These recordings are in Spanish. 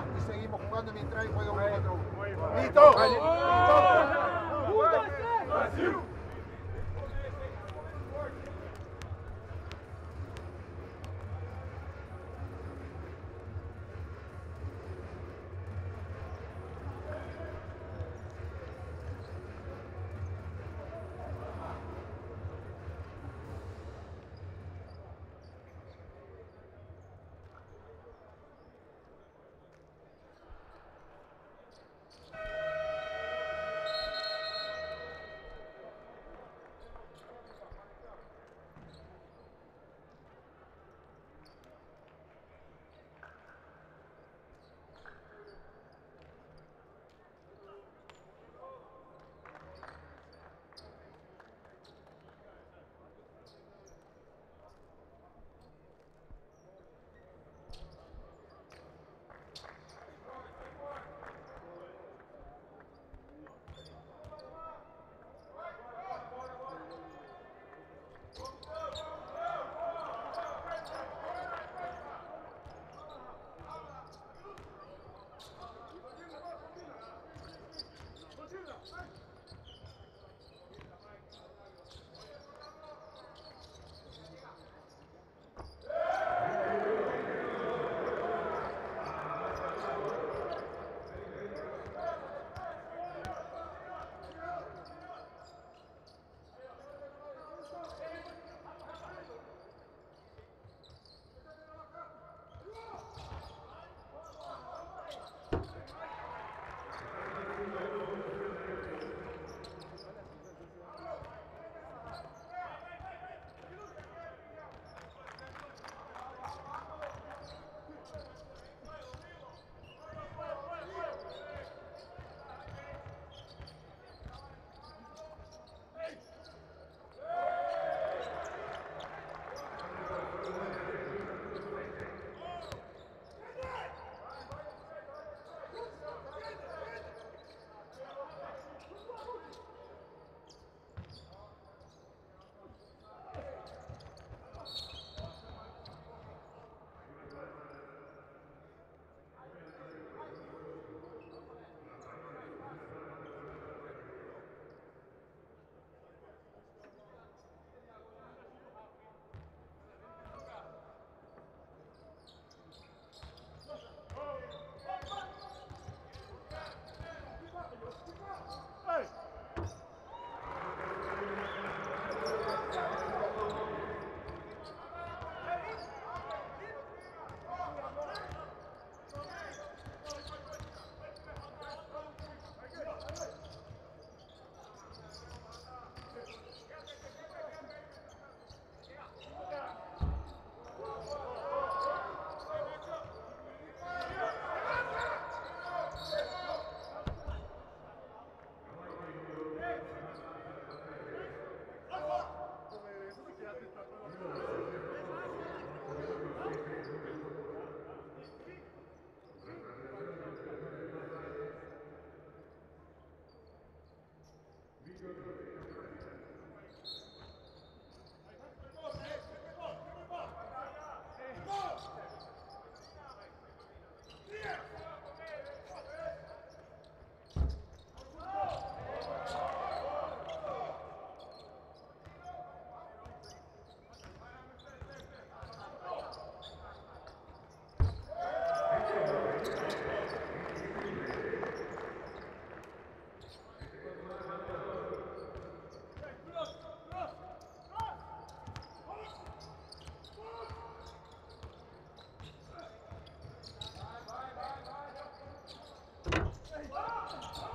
línea y seguimos jugando mientras él juega uno contra uno. Muy bien. ¡Listo! Hey! Oh! Oh!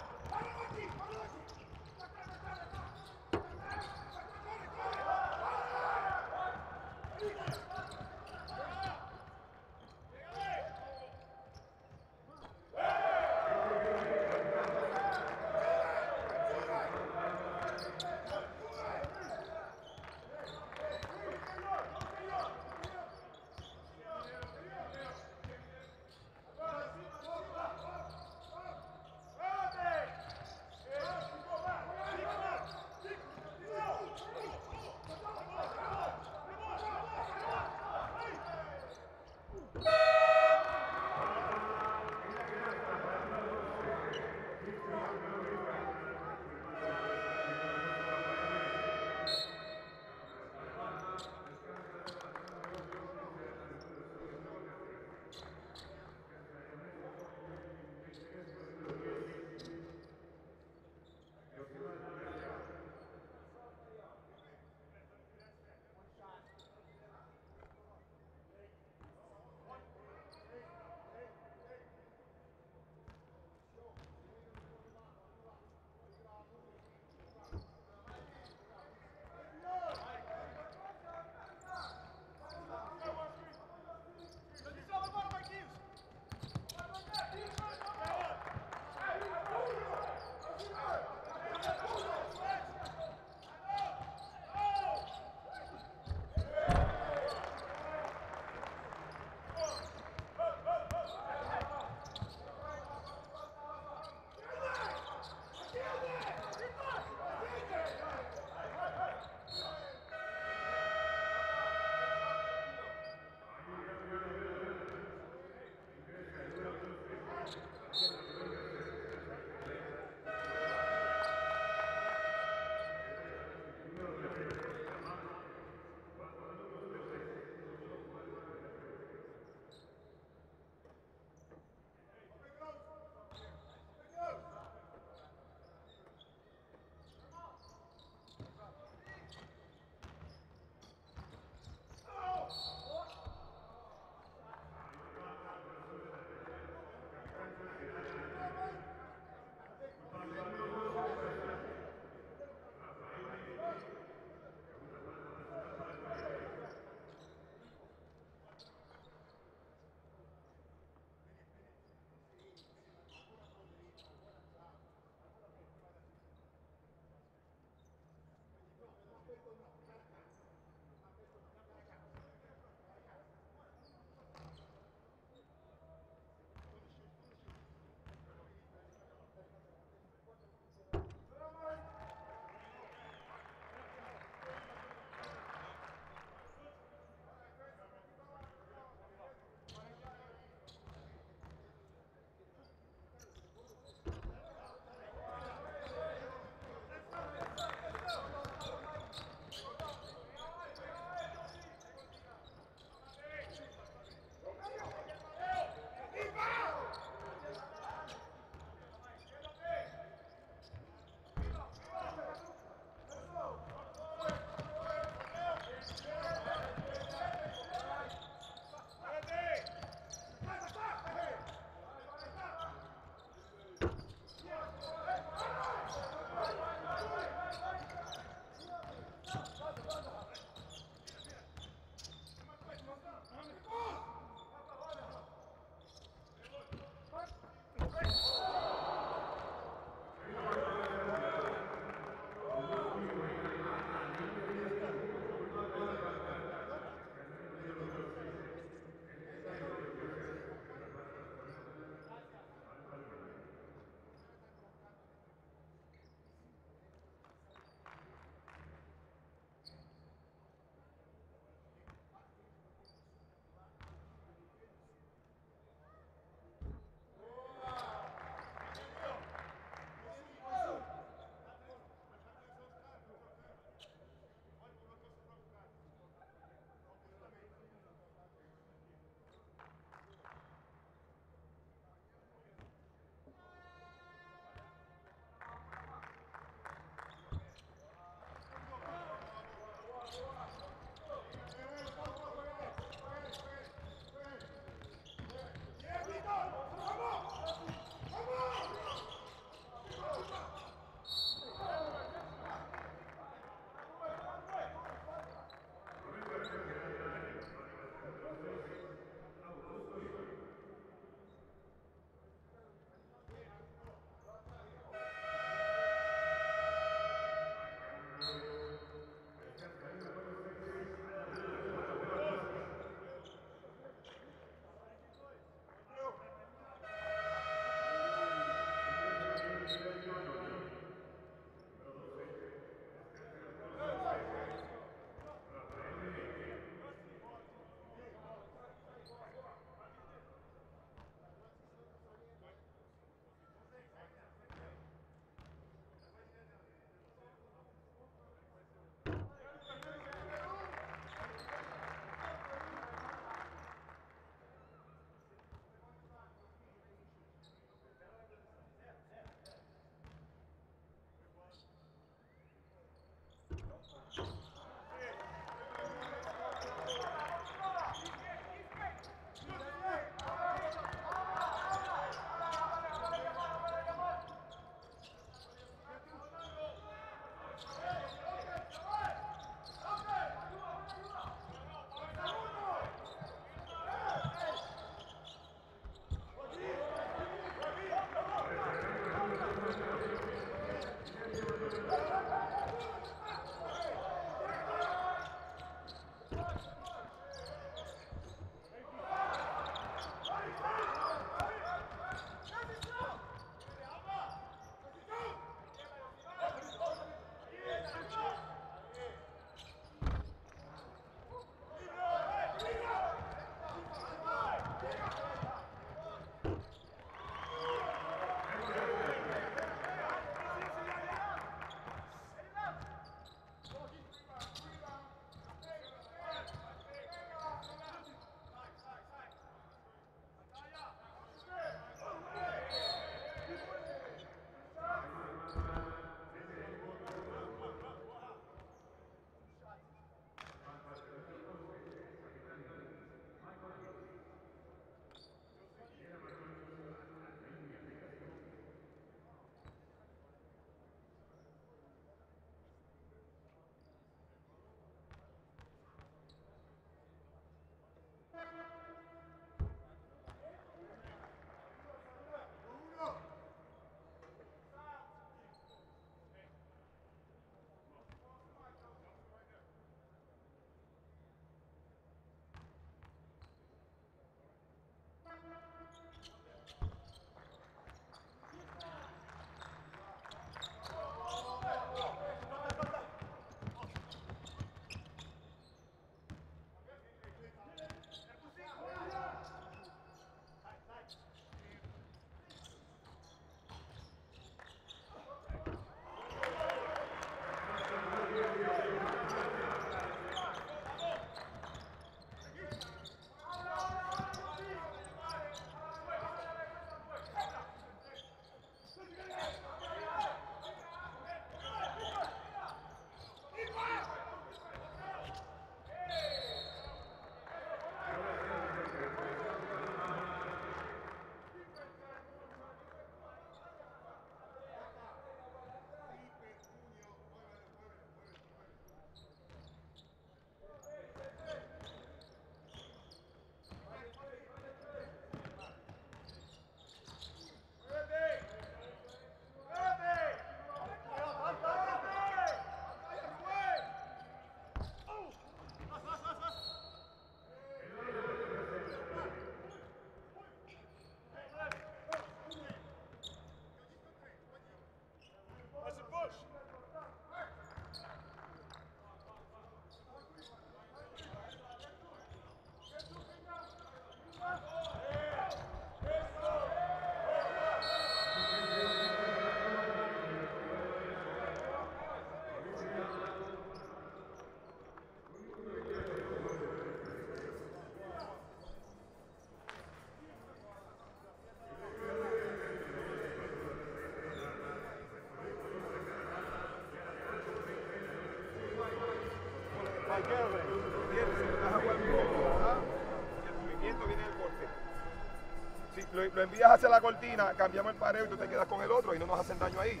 Si lo, lo envías hacia la cortina, cambiamos el pareo y tú te quedas con el otro y no nos hacen daño ahí.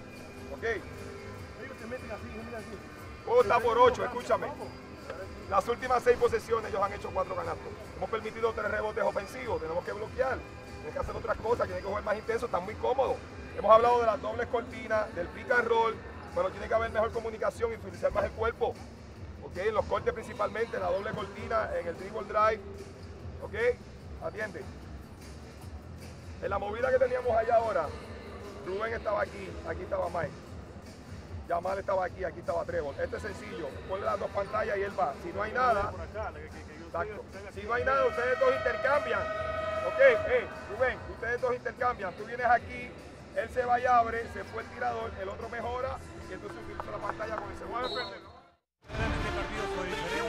¿Ok? Ellos se meten así, mira así. Juego está por 8, escúchame. Las últimas seis posesiones ellos han hecho cuatro canastos. Hemos permitido tres rebotes ofensivos, tenemos que bloquear. Tienen que hacer otras cosas, tienen que jugar más intenso, están muy cómodos. Hemos hablado de las dobles cortinas, del pick and roll, pero tiene que haber mejor comunicación y utilizar más el cuerpo. ¿Ok? En los cortes principalmente, en la doble cortina, en el dribble drive. ¿Ok? Atiende. En la movida que teníamos allá ahora, Rubén estaba aquí, aquí estaba Mike. Yamal estaba aquí, aquí estaba Trevor. Este es sencillo. Ponle las dos pantallas y él va. Si no hay nada, Si no hay nada, ustedes dos intercambian. Ok, eh, Rubén, ustedes dos intercambian. Tú vienes aquí, él se va y abre, se fue el tirador, el otro mejora y entonces utiliza la pantalla con el segundo. Partido fue diferente.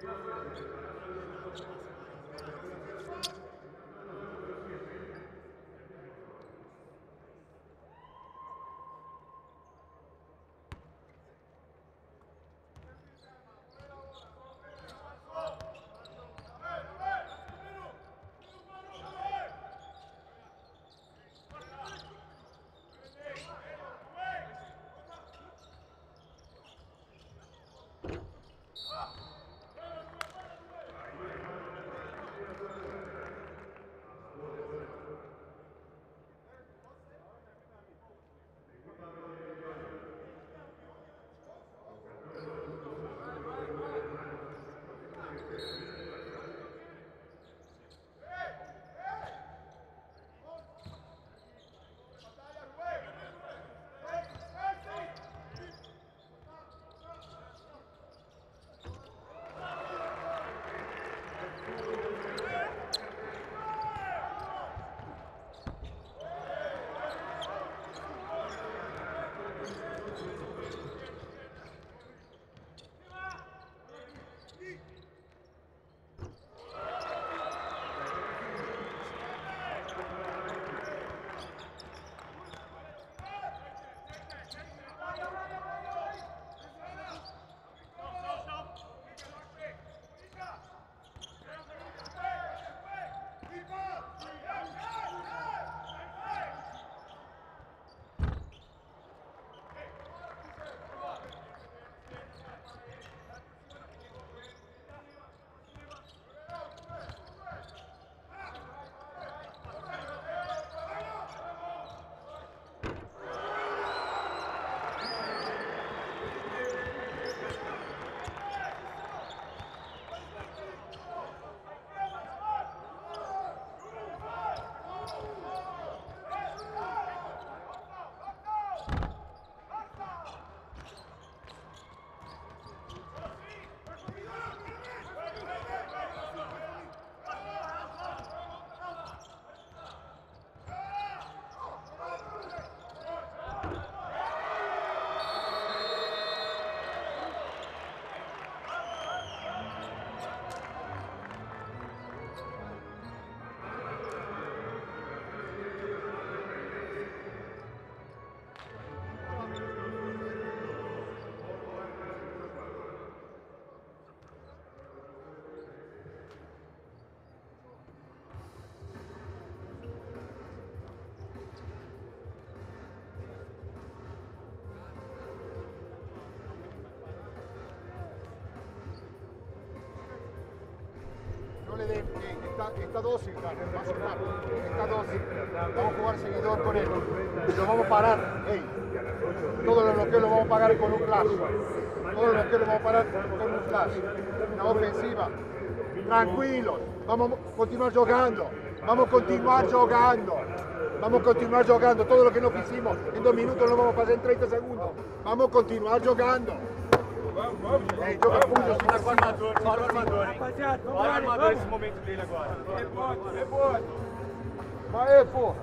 Thank you. No le den, eh, está dócil, Carlos, va. Vamos a jugar seguidor con él. Lo vamos a parar. Ey. Todos los bloqueos los vamos a pagar con un flash. Todos los bloqueos los vamos a parar con un flash. Una ofensiva. Tranquilos. Vamos a continuar jugando. Vamos a continuar jugando. Vamos a continuar jugando. Todo lo que no hicimos en dos minutos lo vamos a pasar en 30 segundos. Vamos a continuar jugando. Ei, joga fundo, Tá com o armador, fora o armador, hein? Fora o armador esse momento dele agora. Vai, pô.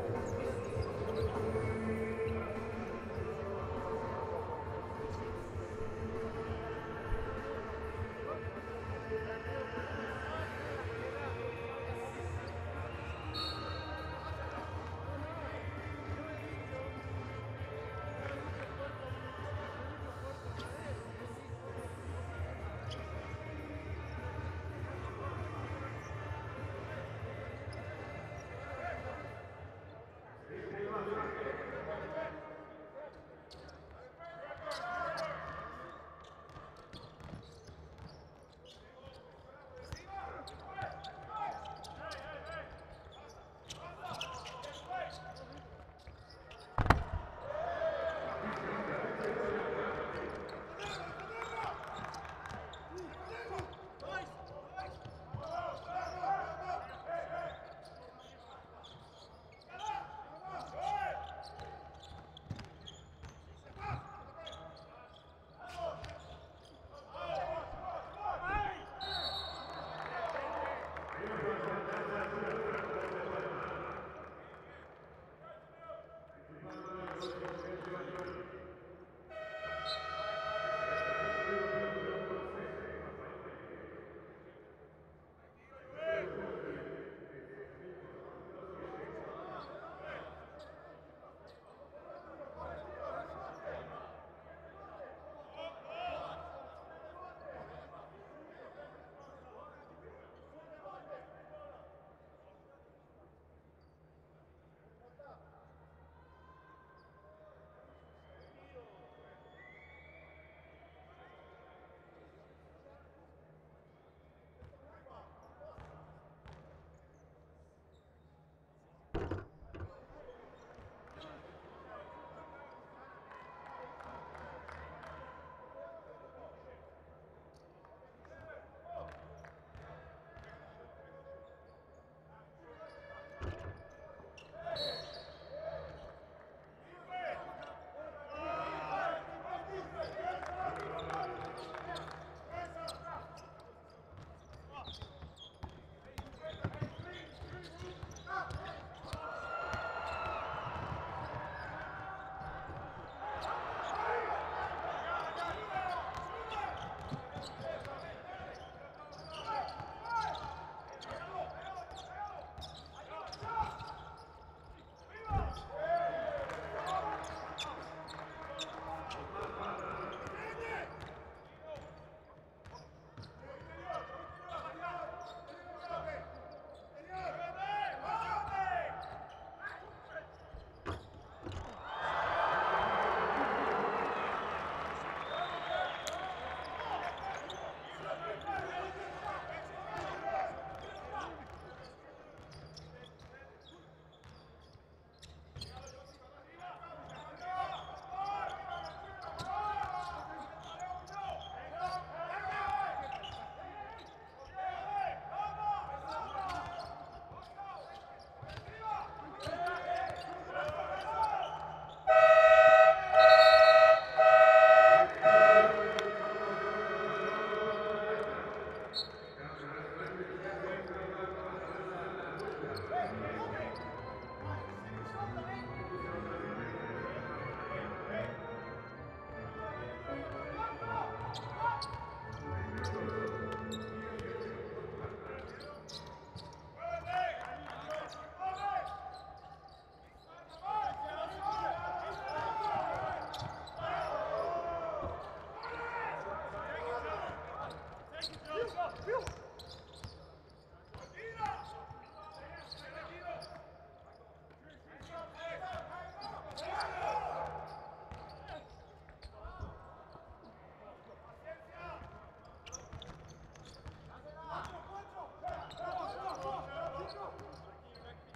go.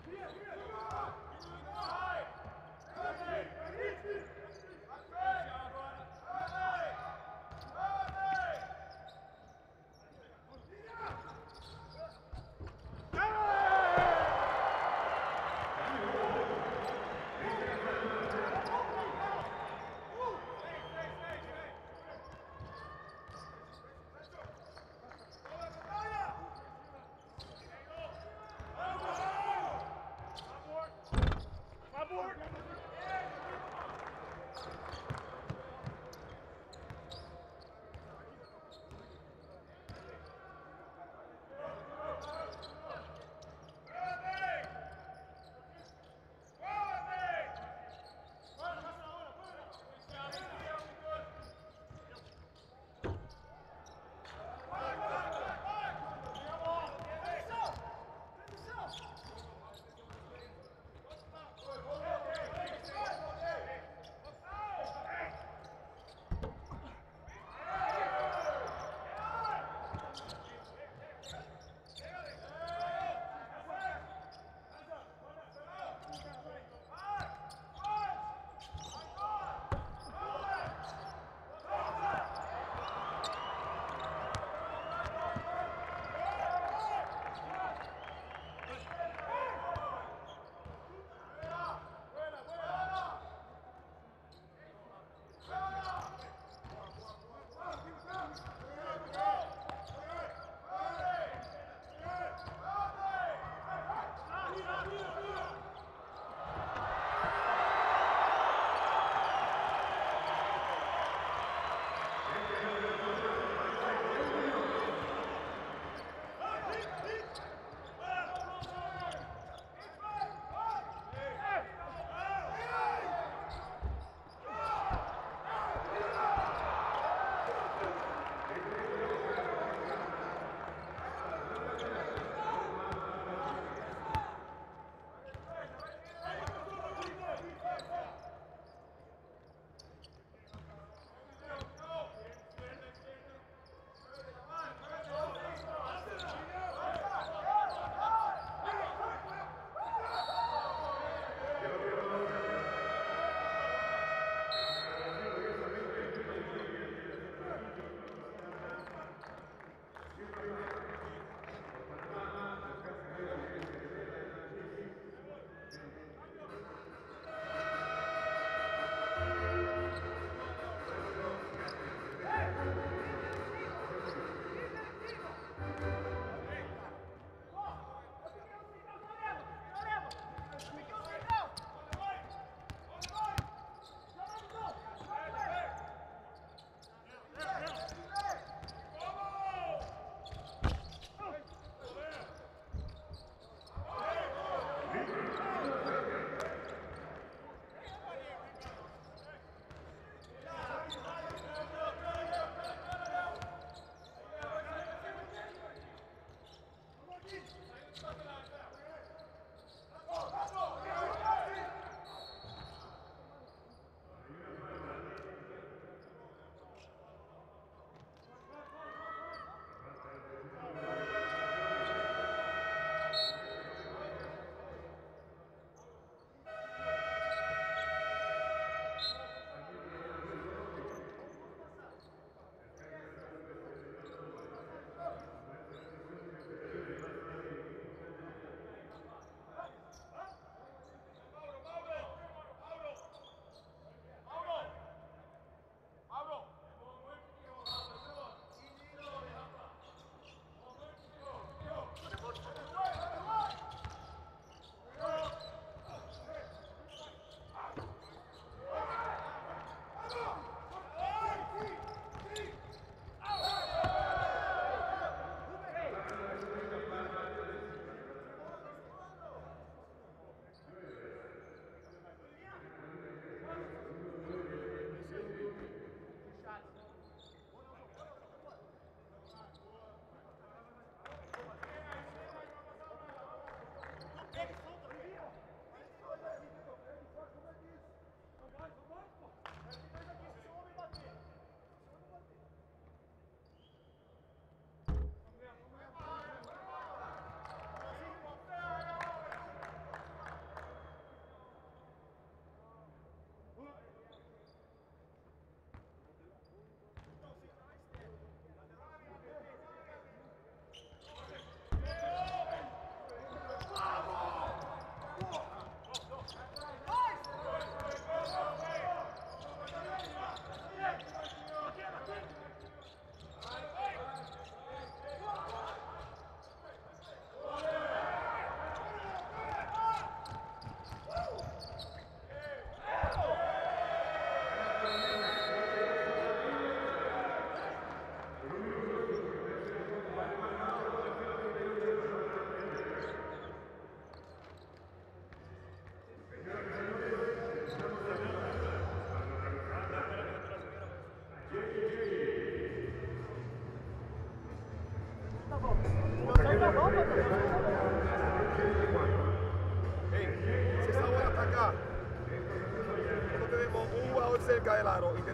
Here, here.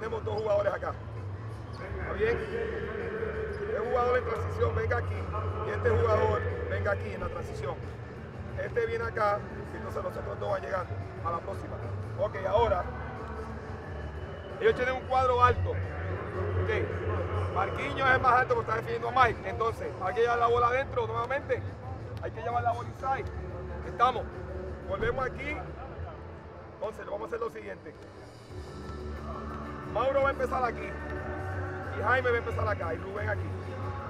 Tenemos dos jugadores acá. ¿Está bien? Este jugador en transición venga aquí y este jugador venga aquí en la transición. Este viene acá y entonces los otros dos van llegando a la próxima. Ok, ahora ellos tienen un cuadro alto. Ok. Marquinhos es más alto porque está defendiendo a Mike. Entonces, hay que llevar la bola adentro nuevamente. Hay que llevar la bola inside. Estamos. Volvemos aquí. Entonces, vamos a hacer lo siguiente. Mauro va a empezar aquí. Y Jaime va a empezar acá. Y Rubén aquí.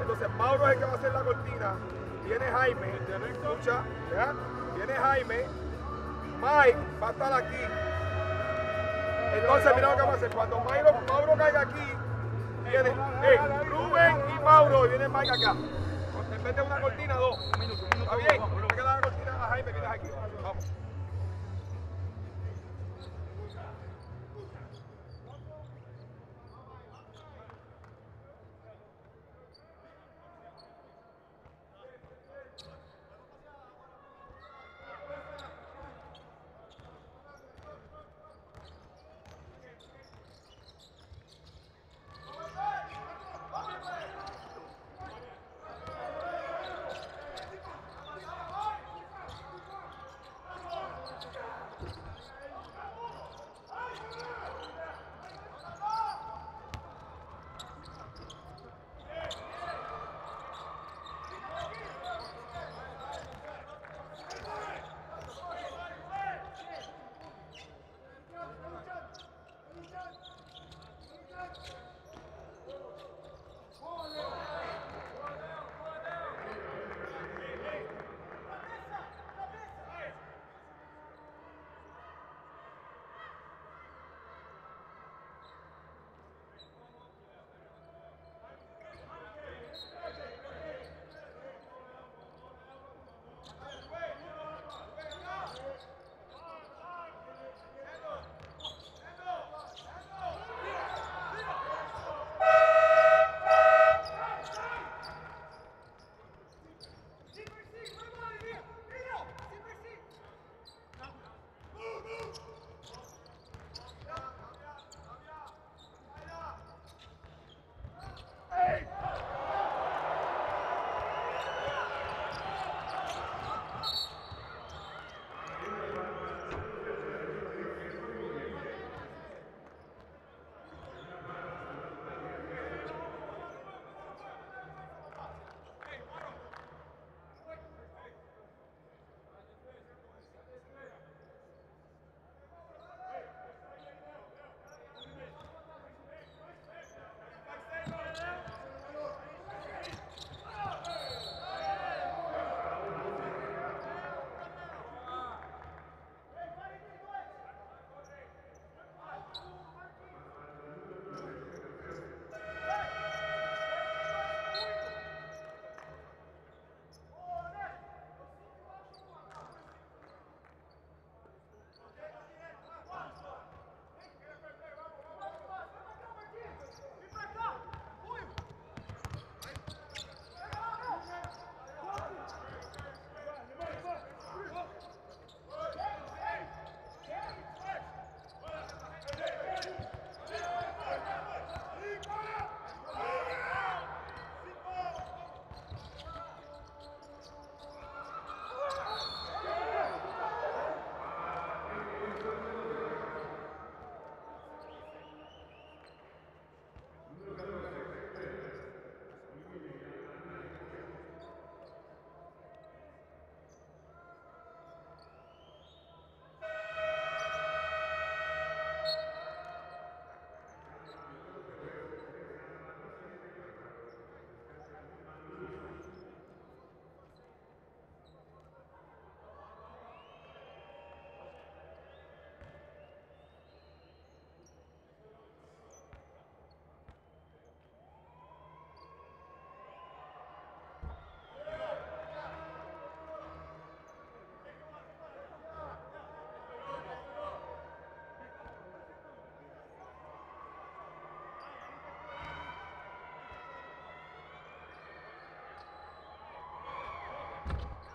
Entonces, Mauro es el que va a hacer la cortina. Viene Jaime. Escucha. ¿ya? Viene Jaime. Mike va a estar aquí. Entonces, mira lo que va a hacer. Cuando Mauro, Mauro caiga aquí, viene eh, Rubén y Mauro y viene Mike acá. En vez de una cortina, dos. ¿Está bien?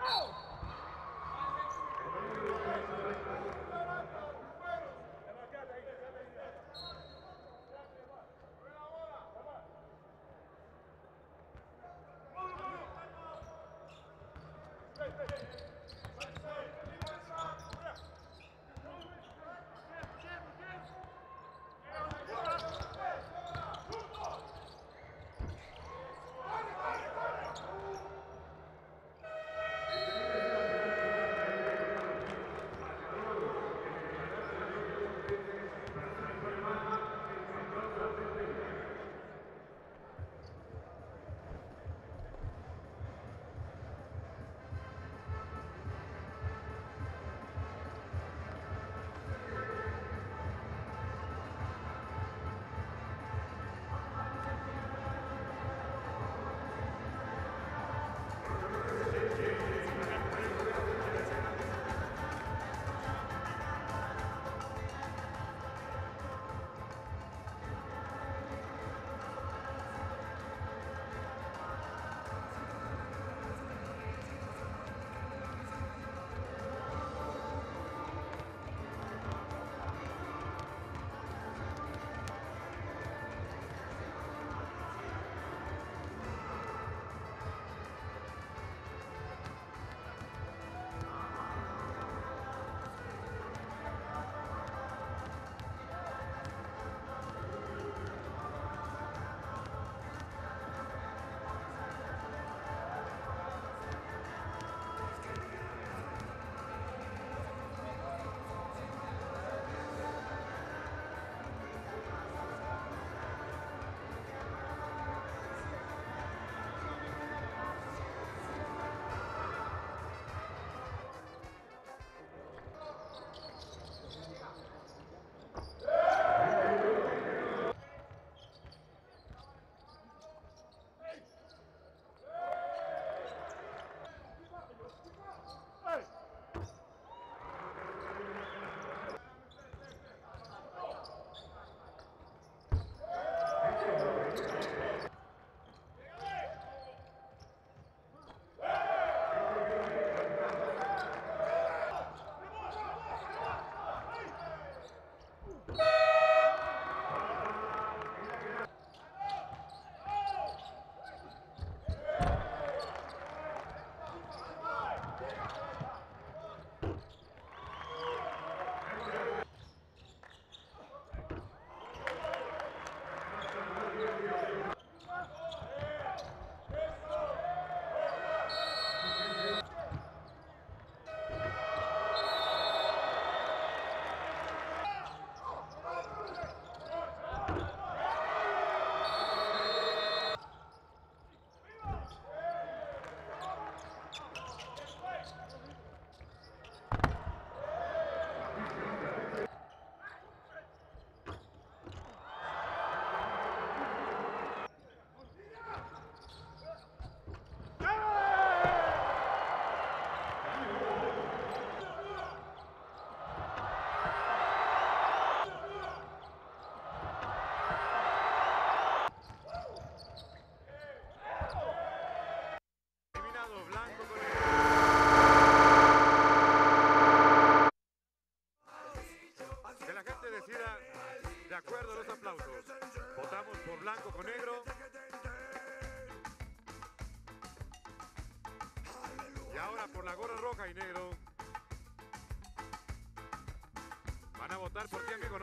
Hey, hey, hey.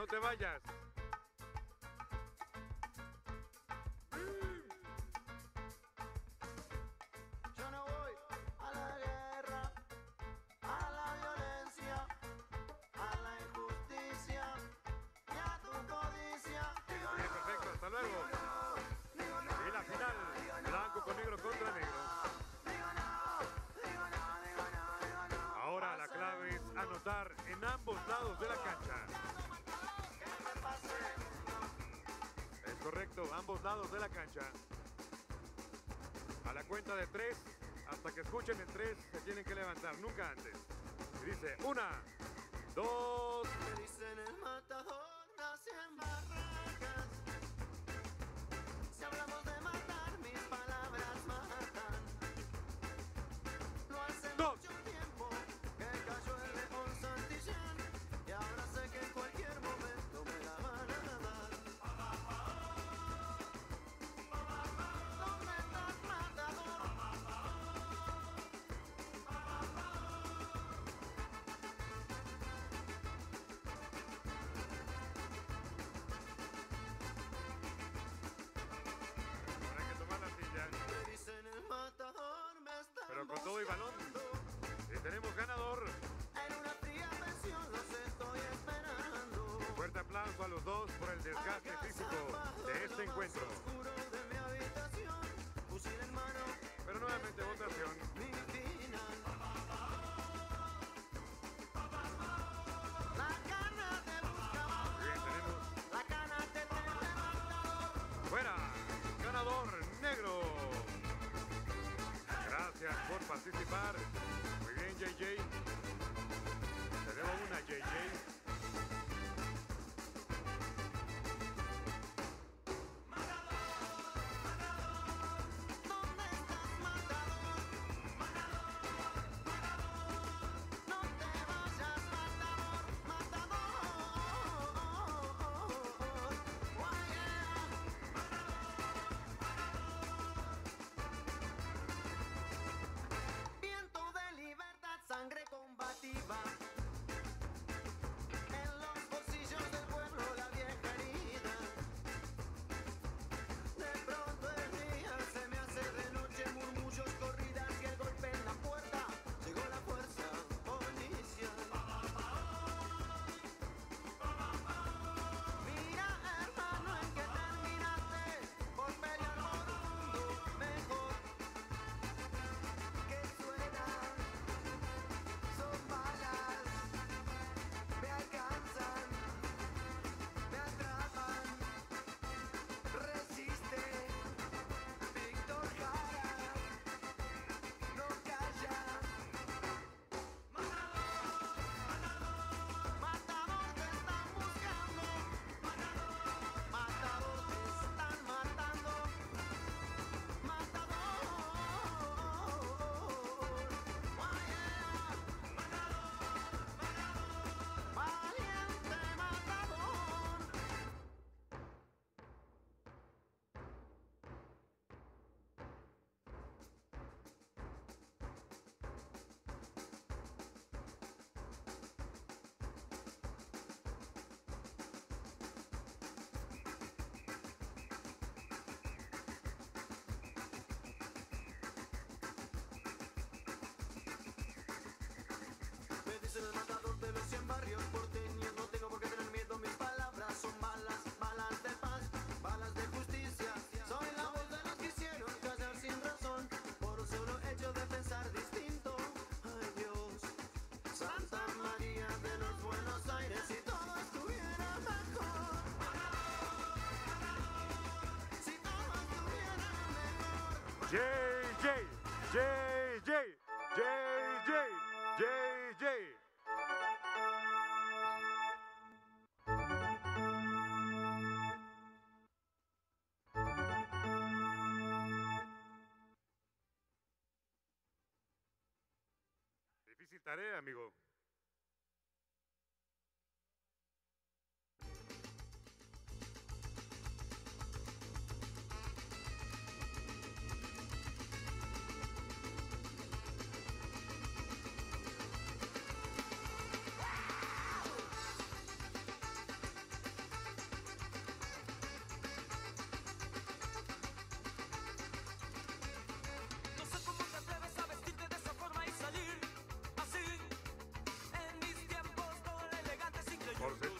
te vayas. Yo no voy a la guerra, a la violencia, a la injusticia ni a tu codicia. Perfecto. Hasta luego. Y la final, blanco con negro contra negro. Digo no, digo no, digo no, digo no. Ahora la clave es anotar. a ambos lados de la cancha. A la cuenta de tres, hasta que escuchen el tres, se tienen que levantar, nunca antes. Y dice, una, dos. y balón. Y tenemos ganador. En una fría presión los estoy esperando. Fuerte aplauso a los dos por el desgaste físico de este encuentro. Pero nuevamente votación. por participar. Muy bien, JJ. Tenemos una JJ. JJ, JJ, JJ, JJ. Difícil tarea, amigo.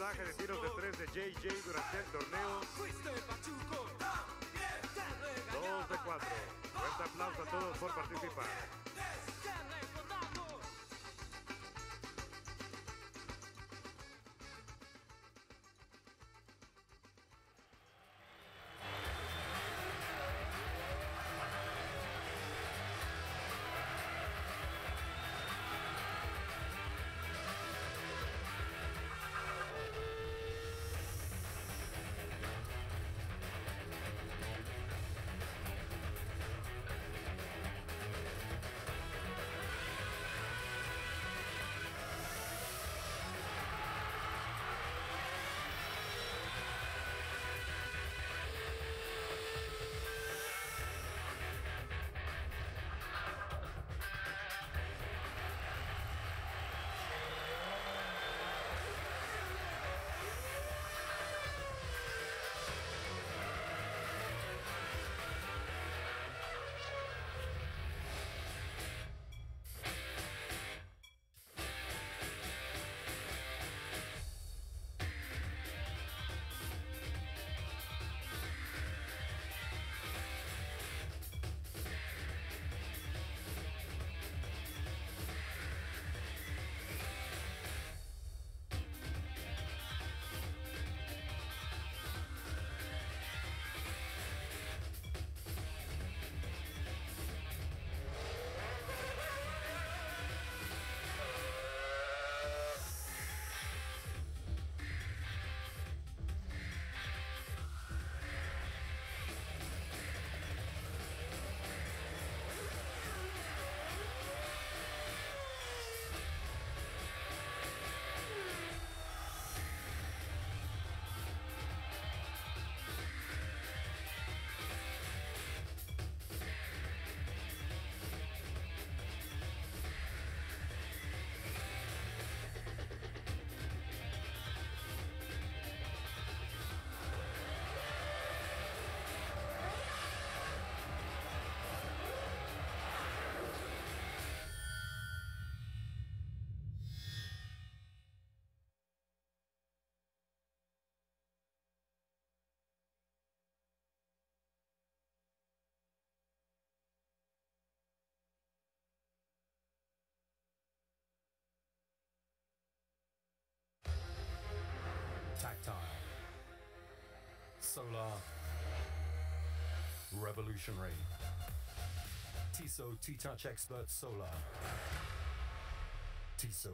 Porcentaje de tiros de 3 de JJ durante el torneo, Fuiste pachuco, también te 2 de 4. Fuerte aplauso a todos por participar. Solar. Revolutionary. TISO T-Touch Expert Solar. TISO.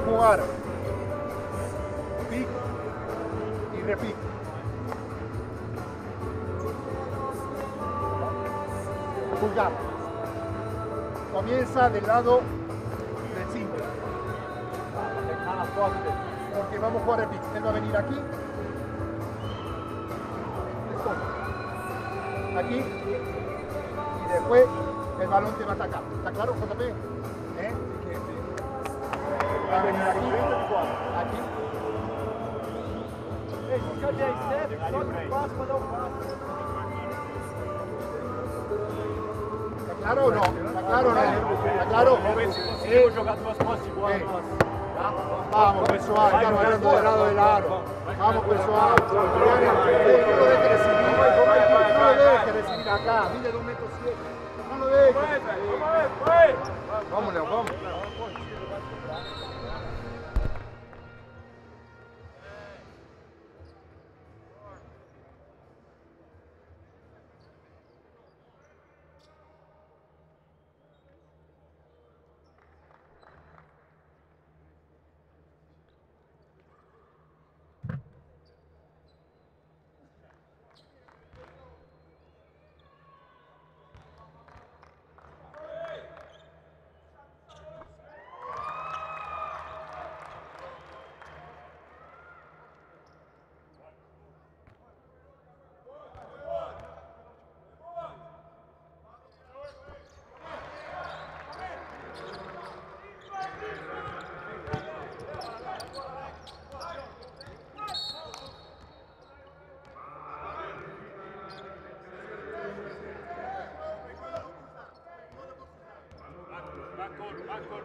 Jugar pick y repick. Pulgar. Comienza del lado del 5. Porque vamos a jugar repick. Él va a venir aquí. Aquí. Y después el balón te va a atacar. ¿Está claro, JP? ¿Está claro o no? ¿Está claro o no? ¿Está claro? Conseguimos jogar duas postes igual Ei. nós. Vamos, pessoal, estamos hablando del lado del aro. Vamos, pessoal. No lo deje recibir. No lo deje recibir acá. Mide de un metro siete. No lo deje. Vamos, Leo, vamos. I've got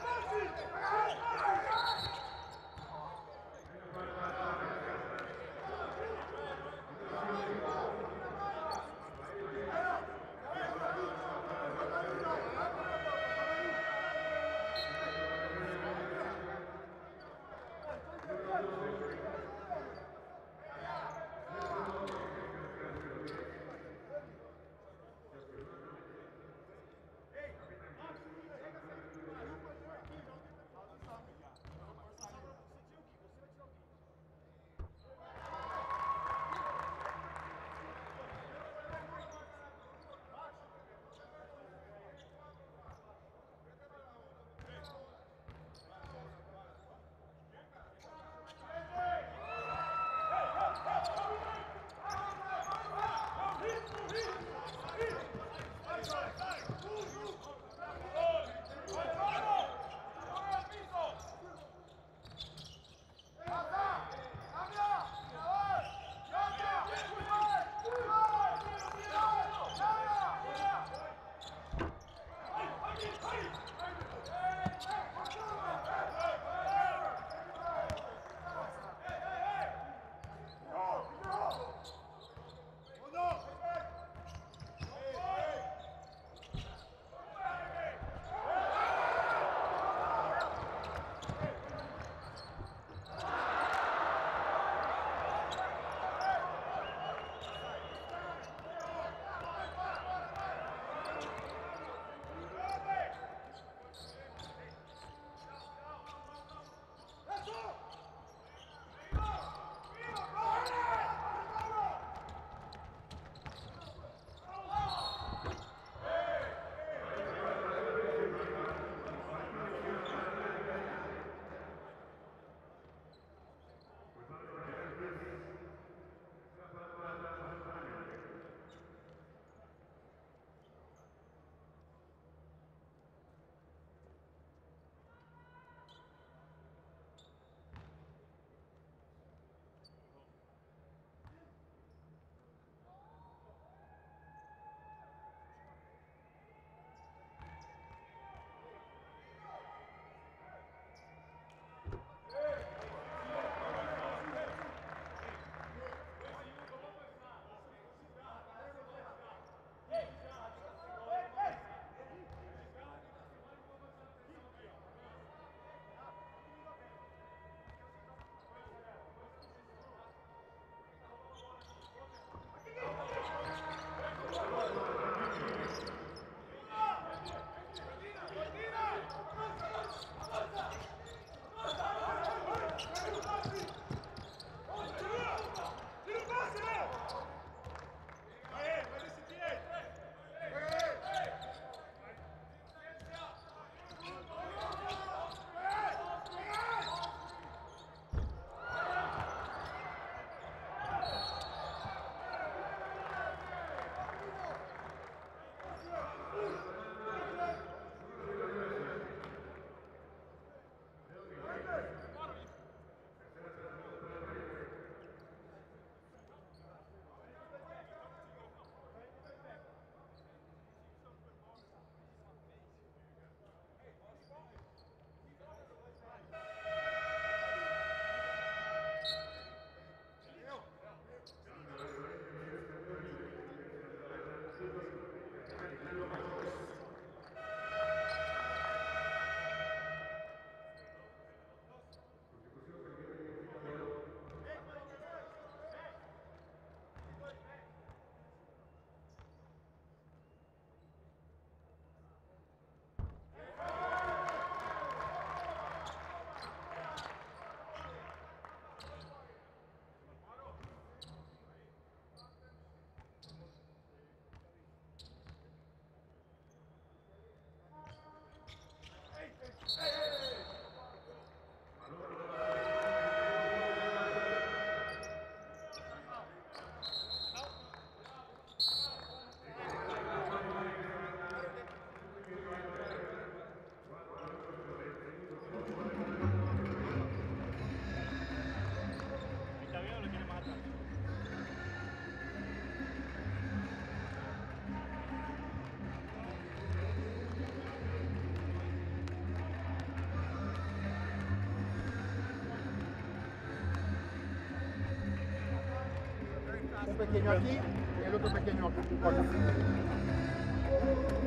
pequeño aquí y el otro pequeño acá.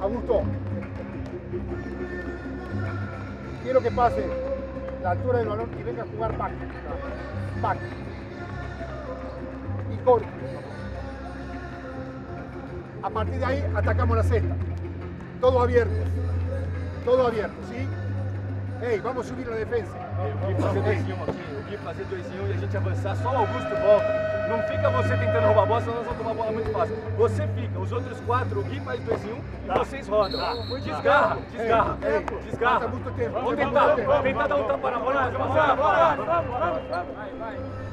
Augusto. Quiero que pase la altura del balón y venga a jugar back. Back. Y corte. A partir de ahí atacamos la cesta. Todo abierto. Todo abierto, ¿sí? Ei, vamos a subir la defensa. O Gui fazer dois em um aqui, o Gui fazer dois em um e a gente avançar, só o Augusto volta. Não fica você tentando roubar a bola, senão nós vamos tomar a bola muito fácil. Você fica, os outros quatro, o Gui faz dois em um e vocês rodam. Desgarra, desgarra, Ei, ei, desgarra. passa muito tempo, Vamos tentar, tentar dar um tapa na bola, vamos lá, vamos lá.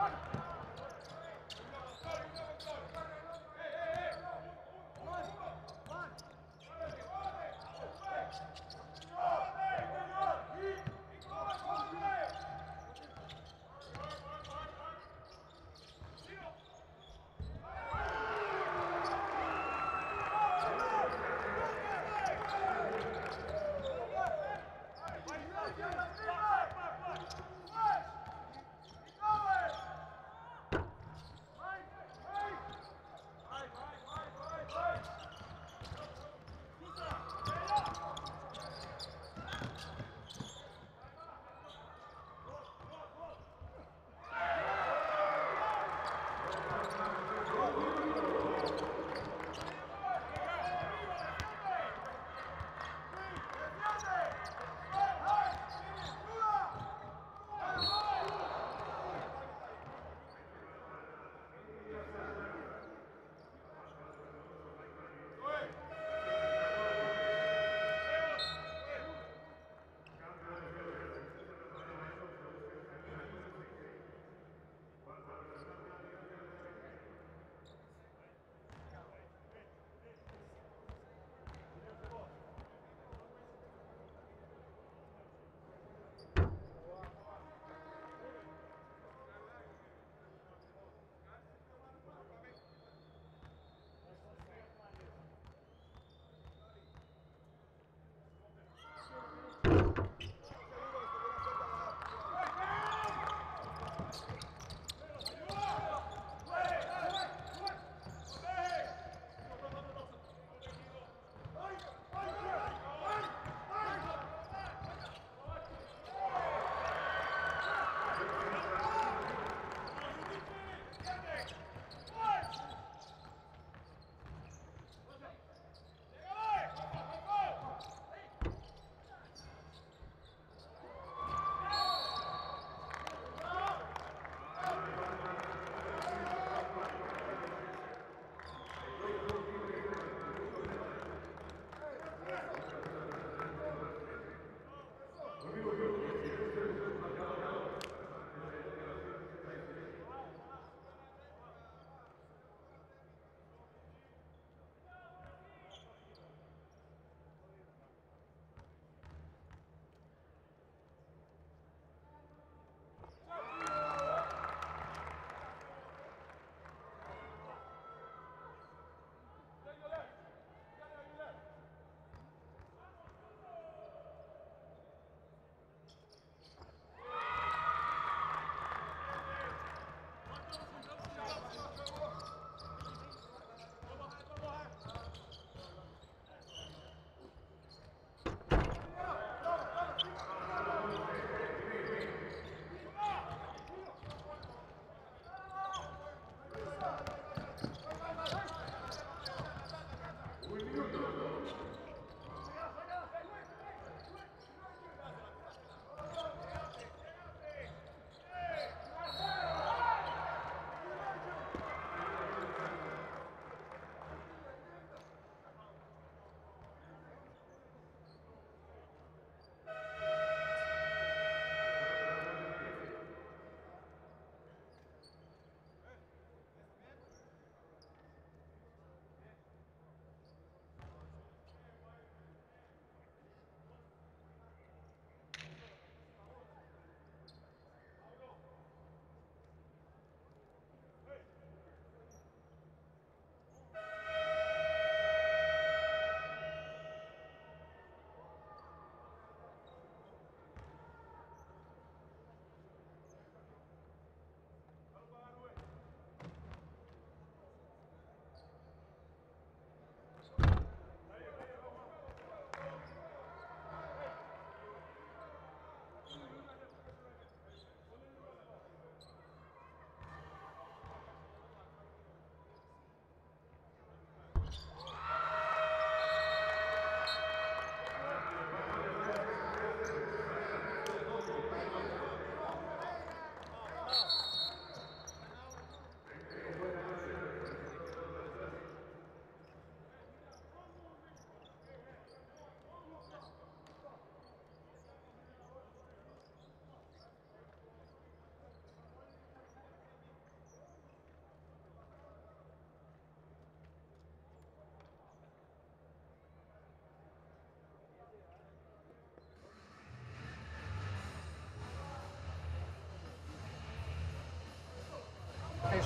Come on.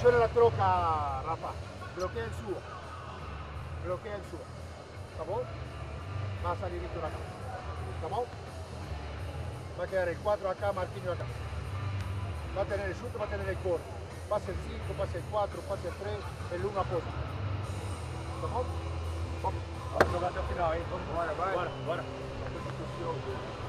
Suena la troca, Rafa. Bloquea el subo. Bloquea el subo. ¿Estamos? Va a salir Víctor acá. ¿Estamos? Va a quedar el 4 acá, Marquinhos acá. Va a tener el chute, va a tener el corte. Pase el 5, pase el 4, pase el 3, el 1 apoya. ¿Estamos? Vamos. Vamos jogar até o final, hein? Vamos Bora, vai.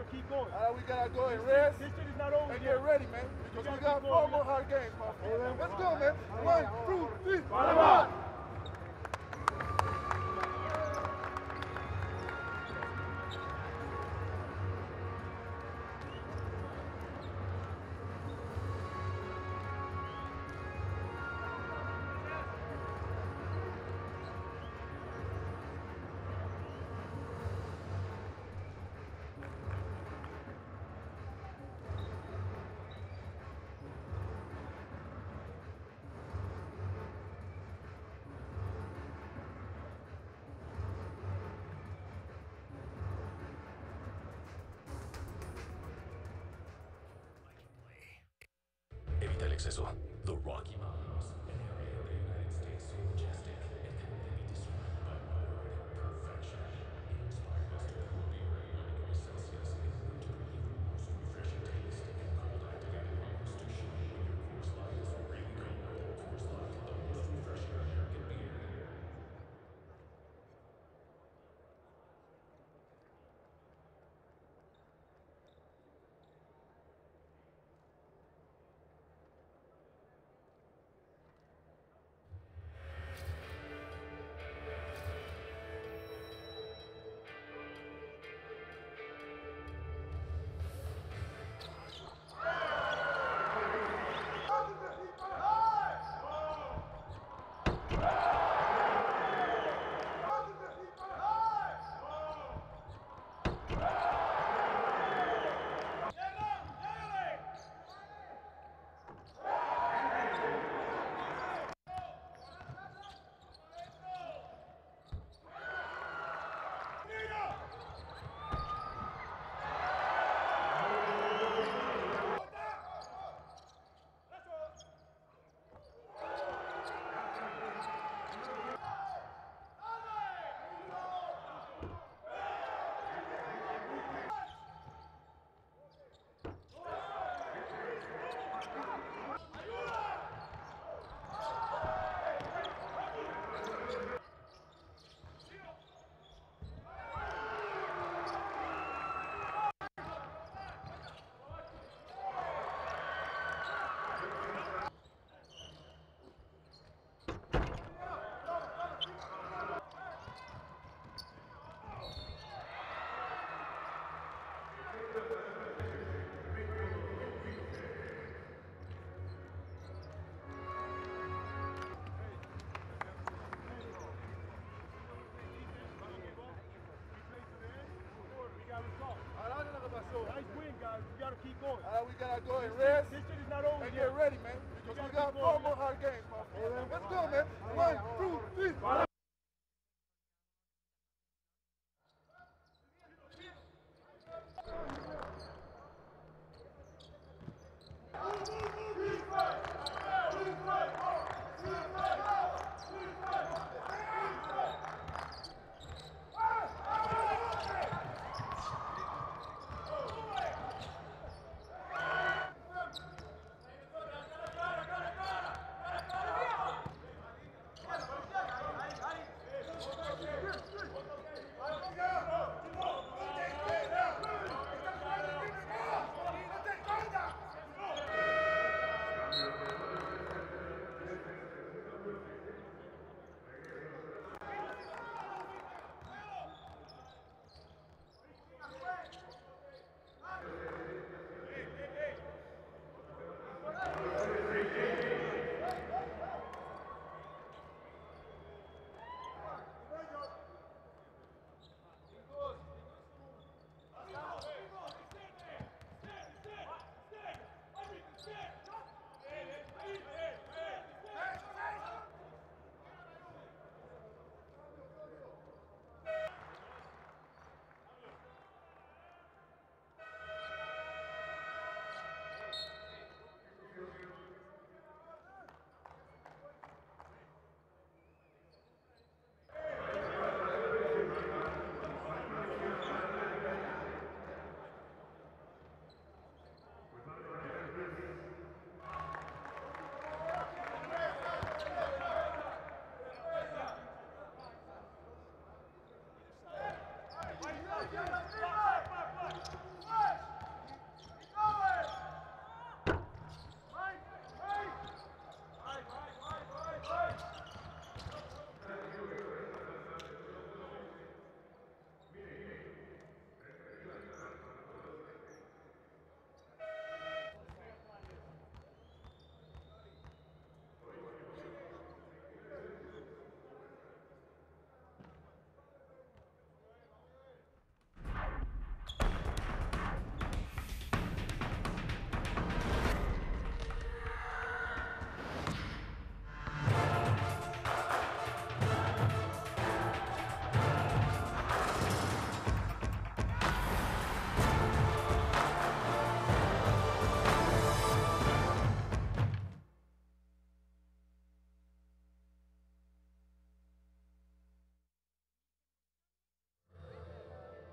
We gotta keep going. Ahora we gotta go and rest This shit is not over and yet. get ready, man. Because we got four more hard games, motherfucker. Let's go, man. One, two, three. Panamá. del exceso. The Rocky Mountain. We gotta keep going. All right, we gotta go and rest This shit is not over and yet. get ready, man. Because we got four more hard games, motherfucker. Let's go, man. One, two, three.